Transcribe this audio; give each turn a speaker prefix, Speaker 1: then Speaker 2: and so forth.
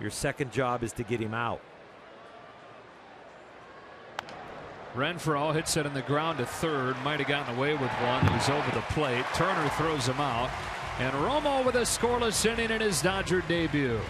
Speaker 1: Your second job is to get him out.
Speaker 2: Renfroe hits it in the ground to third. Might have gotten away with one. He's over the plate. Turner throws him out. And Romo with a scoreless inning in his Dodger debut.